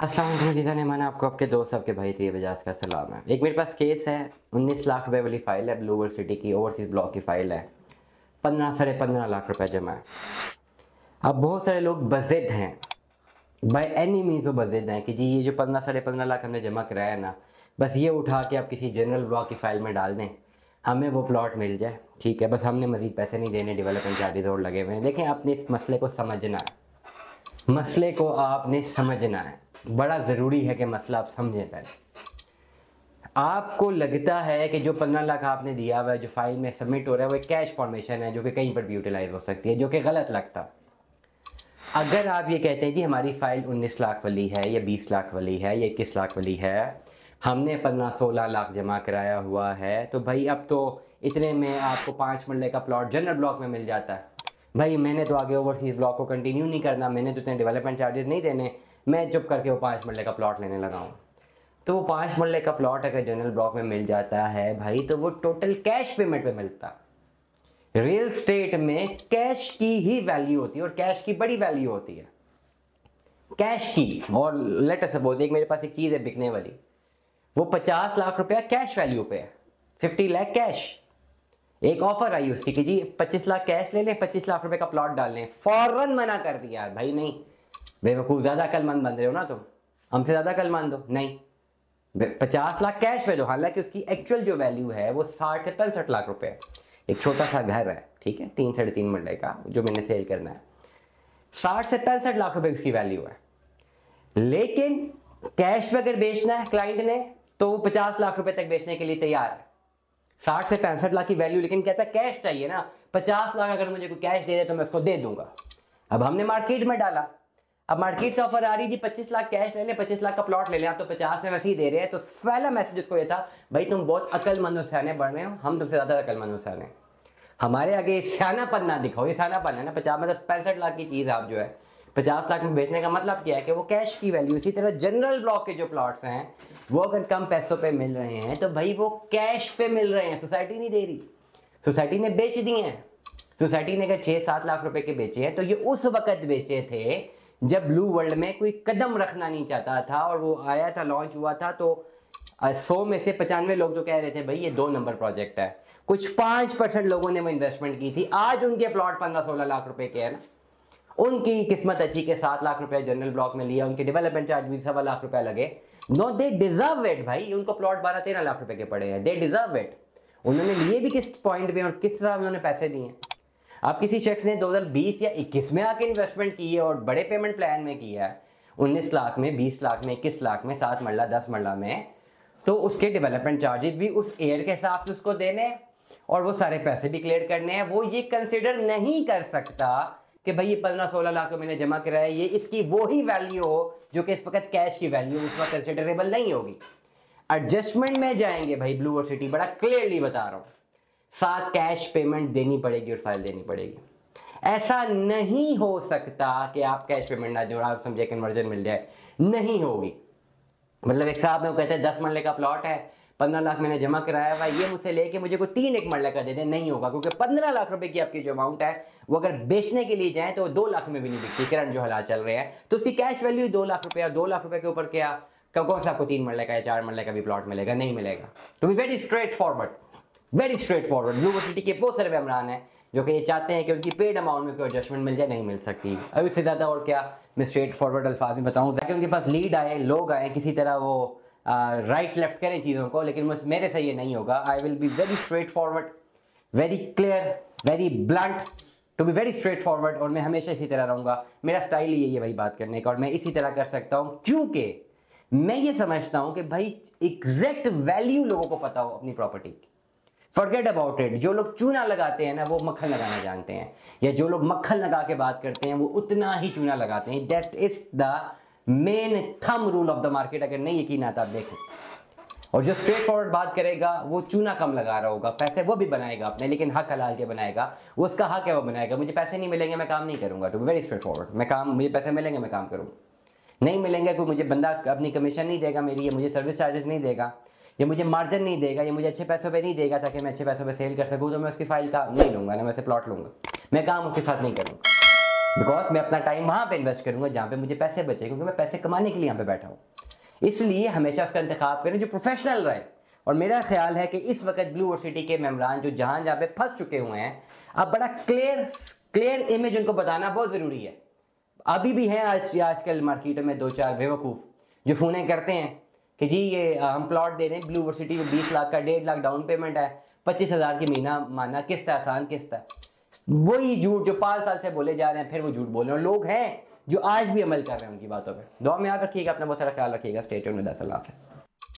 अस्सलाम जीजा ने माना आपको आपके दोस्त, आपके भाई थे बजाज का सलाम है। एक मेरे पास केस है, उन्नीस लाख रुपए वाली फ़ाइल है ब्लू वर्ल्ड सिटी की ओवरसीज़ ब्लॉक की फ़ाइल है। पंद्रह साढ़े पंद्रह लाख रुपए जमा है। अब बहुत सारे लोग बजिद हैं। बाय एनी मीन्स वो बजिद हैं कि जी, ये जो पंद्रह साढ़े पंद्रह लाख हमने जमा कराया है ना, बस ये उठा के आप किसी जनरल ब्लॉक की फ़ाइल में डाल दें। हमें वो प्लॉट मिल जाए, ठीक है? बस हमने मज़ीद पैसे नहीं देने डेवलपमेंट चार्जेज और लगे हुए हैं। देखें, आपने इस मसले को समझना है। मसले को आपने समझना है। बड़ा ज़रूरी है कि मसला आप समझें पहले। आपको लगता है कि जो पंद्रह लाख आपने दिया हुआ है, जो फ़ाइल में सबमिट हो रहा है, वो कैश फॉर्मेशन है, जो कि कहीं पर भी यूटिलाइज हो सकती है, जो कि गलत लगता। अगर आप ये कहते हैं कि हमारी फ़ाइल उन्नीस लाख वाली है, या बीस लाख वाली है, या इक्कीस लाख वाली है, हमने पंद्रह सोलह लाख जमा कराया हुआ है तो भाई अब तो इतने में आपको पाँच मरले का प्लॉट जनरल ब्लॉक में मिल जाता है। भाई, मैंने तो आगे ओवरसीज़ ब्लॉक को कंटिन्यू नहीं करना, मैंने तो इतने डेवलपमेंट चार्जेस नहीं देने, मैं चुप करके वो पाँच मरले का प्लॉट लेने लगा हूँ। तो वो पाँच मरले का प्लॉट अगर जनरल ब्लॉक में मिल जाता है भाई तो वो टोटल कैश पेमेंट पे मिलता। रियल स्टेट में कैश की ही वैल्यू होती है और कैश की बड़ी वैल्यू होती है। कैश की, और लेटर सपोज़ एक मेरे पास एक चीज़ है बिकने वाली। वो पचास लाख रुपया कैश वैल्यू पे है। फिफ्टी लाख कैश एक ऑफ़र आई उसकी कि जी पच्चीस लाख कैश ले लें, पच्चीस लाख रुपए का प्लॉट डाल लें। फ़ौरन मना कर दिया यार, भाई नहीं। बेवकूफ़ ज़्यादा कलमंद बन रहे हो ना तुम। हमसे ज़्यादा कलमंद दो नहीं। पचास लाख कैश पे दो। हालाँकि उसकी एक्चुअल जो वैल्यू है, वो साठ से पैंसठ लाख रुपए है। एक छोटा सा घर है, ठीक है? तीन साढ़े तीन मरले का, जो मैंने सेल करना है। साठ से पैंसठ लाख रुपए उसकी वैल्यू है। लेकिन कैश पे अगर बेचना है क्लाइंट ने तो वो पचास लाख रुपए तक बेचने के लिए तैयार है। साठ से पैंसठ लाख की वैल्यू लेकिन कहता है कैश चाहिए ना। पचास लाख अगर मुझे कोई कैश दे दे तो मैं उसको दे दूँगा। अब हमने मार्केट में डाला। अब मार्केट से ऑफ़र आ रही थी, पच्चीस लाख कैश ले लें पच्चीस लाख का प्लॉट ले लें। आप तो पचास में वैसे ही दे रहे हैं तो पहला मैसेज उसको ये था, भाई तुम बहुत अकलमंद और सियाने बढ़ रहे हो, हम तुमसे ज़्यादा अकलमंद और सियाने हमारे आगे सियानापन ना दिखाओ, ये सियानापन है ना, पचास मतलब पैंसठ लाख की चीज़ आप जो है पचास लाख में बेचने का मतलब क्या है कि वो कैश की वैल्यू इसी तरह जनरल ब्लॉक के जो प्लॉट्स हैं, वो अगर कम पैसों पे मिल रहे हैं तो भाई वो कैश पे मिल रहे हैं। सोसाइटी नहीं दे रही। सोसाइटी ने बेच दिए हैं। सोसाइटी ने अगर छः सात लाख रुपए के बेचे हैं तो ये उस वक्त बेचे थे जब ब्लू वर्ल्ड में कोई कदम रखना नहीं चाहता था और वो आया था लॉन्च हुआ था तो सौ में से पचानवे लोग जो कह रहे थे, भाई, ये दो नंबर प्रोजेक्ट है। कुछ पाँच परसेंट लोगों ने वो इन्वेस्टमेंट की थी। आज उनके प्लॉट पंद्रह सोलह लाख रुपए के हैं ना। उनकी किस्मत अच्छी के सात लाख रुपए जनरल ब्लॉक में लिया, उनके डेवलपमेंट चार्ज भी सवा लाख रुपए लगे। नो दे डिजर्व इट भाई। उनको प्लॉट बारह तेरह लाख रुपए के पड़े हैं। दे डिजर्व इट उन्होंने लिए भी किस पॉइंट पे और किस तरह उन्होंने पैसे दिए? अब किसी शख्स ने 2020 या 21 में आके इन्वेस्टमेंट की है और बड़े पेमेंट प्लान में किया है 19 लाख में 20 लाख में 21 लाख में, सात मरला, दस मरला में तो उसके डेवलपमेंट चार्जेस भी उस एयर के हिसाब से उसको देने और वो सारे पैसे भी क्लियर करने हैं। वो ये कंसिडर नहीं कर सकता कि भाई ये पंद्रह सोलह लाख मैंने जमा कराया, ये इसकी वो ही वैल्यू हो जो कि इस वक्त कैश की वैल्यू उस वक्त कंसिडरेबल नहीं होगी। एडजस्टमेंट में जाएँगे भाई ब्लू और सिटी बड़ा क्लियरली बता रहा हूँ। साथ कैश पेमेंट देनी पड़ेगी और फ़ाइल देनी पड़ेगी। ऐसा नहीं हो सकता कि आप कैश पेमेंट ना दें आप समझे कन्वर्जन मिल जाए। नहीं होगी। मतलब एक साहब में वो कहते हैं, दस मरले का प्लॉट है पंद्रह लाख मैंने जमा कराया हुआ ये मुझसे लेके मुझे कोई तीन एक मरला का दे दे नहीं होगा, क्योंकि पंद्रह लाख रुपए की आपकी जो अमाउंट है, वो अगर बेचने के लिए जाए तो दो लाख में भी नहीं बिकती। करंट जो हालात चल रहे हैं। तो उसकी कैश वैल्यू दो लाख रुपया दो लाख रुपए के ऊपर क्या? कब, कौन सा आपको तीन मरले का या चार मरले का भी प्लॉट मिलेगा? नहीं मिलेगा। तो be very straightforward very straightforward university के बहुत सारे मेमरान हैं, जो कि ये चाहते हैं कि उनकी पेड अमाउंट में कोई एडजस्टमेंट मिल जाए, नहीं मिल सकती। अब इससे ज़्यादा और क्या? मैं स्ट्रेट फॉरवर्ड अल्फाज में बताऊँ, ताकि उनके पास लीड आए, लोग आए, किसी तरह वो राइट लेफ़्ट करें चीज़ों को, लेकिन बस मेरे से ये नहीं होगा। I will be very straightforward very clear very blunt to be very straightforward और मैं हमेशा इसी तरह रहूँगा। मेरा स्टाइल ही यही है भाई बात करने का, और मैं इसी तरह कर सकता हूँ, क्योंकि मैं ये समझता हूँ कि भाई एग्जैक्ट वैल्यू लोगों को पता हो अपनी प्रॉपर्टी की। फॉरगेट अबाउट इट जो लोग चूना लगाते हैं ना, वो मक्खन लगाना जानते हैं, या जो लोग मक्खन लगा के बात करते हैं, वो उतना ही चूना लगाते हैं। That is the main thumb rule of the market अगर नहीं यकीन आता आप देखें। और जो स्ट्रेट फॉरवर्ड बात करेगा, वो चूना कम लगा रहा होगा। पैसे वो भी बनाएगा अपने, लेकिन हक हलाल के बनाएगा। वो उसका हक है, वो बनाएगा। मुझे पैसे नहीं मिलेंगे, मैं काम नहीं करूँगा। टू वेरी स्ट्रेट फॉरवर्ड मैं काम, मुझे पैसे मिलेंगे, मैं काम करूँगा नहीं मिलेंगे, कोई मुझे बंदा अपनी कमीशन नहीं देगा मेरी, ये मुझे सर्विस चार्जेस नहीं देगा। ये मुझे मार्जिन नहीं देगा, ये मुझे अच्छे पैसों पे नहीं देगा, ताकि मैं अच्छे पैसों पे सेल कर सकूँ तो मैं उसकी फ़ाइल का नहीं लूँगा, ना मैं उसे प्लॉट लूँगा। मैं काम उसके साथ नहीं करूँगा। बिकॉज़ मैं अपना टाइम वहाँ पे इन्वेस्ट करूँगा जहाँ पे मुझे पैसे बचे, क्योंकि मैं पैसे कमाने के लिए यहाँ पे बैठा हूँ। इसलिए हमेशा उसका इंतखब करें जो प्रोफेशनल रहे। और मेरा ख्याल है कि इस वक्त ब्लू यूनिवर्सिटी के मेम्बरान जो जहाँ जहाँ पे फंस चुके हुए हैं अब बड़ा क्लियर क्लियर इमेज उनको बताना बहुत ज़रूरी है। अभी भी हैं आज, आजकल मार्केटों में दो चार बेवकूफ़ जो फ़ोने करते हैं कि जी ये, हम प्लॉट दे रहे हैं ब्लू यूनिवर्सिटी में बीस लाख का डेढ़ लाख डाउन पेमेंट है, पच्चीस हज़ार की महीना माना किस्त है आसान किस्त है वही झूठ जो पाँच साल से बोले जा रहे हैं, फिर वो झूठ बोल रहे हैं। लोग हैं जो आज भी अमल कर रहे हैं उनकी बातों पर दुआ में याद रखिएगा, अपना बहुत सारा ख्याल रखिएगा। स्टेट में दस हाफ़